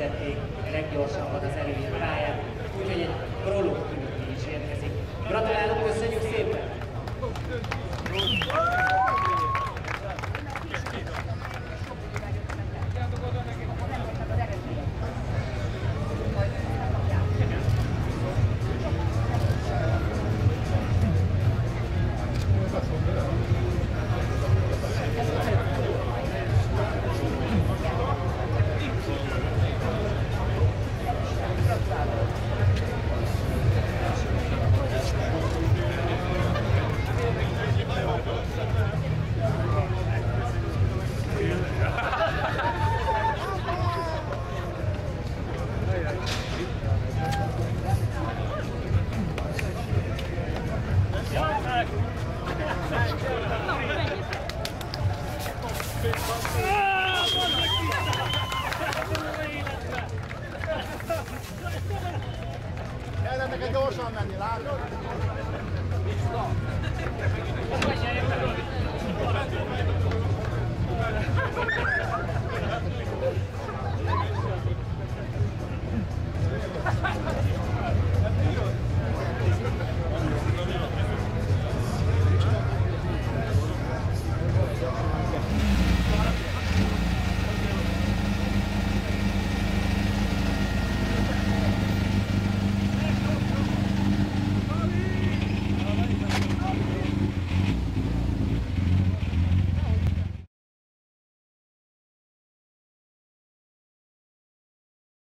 hirdették leggyorsabban az előírt pályát, úgyhogy egy prolog is érkezik. Gratulálok, köszönjük szépen! Kellene neked gyorsan menni, látod?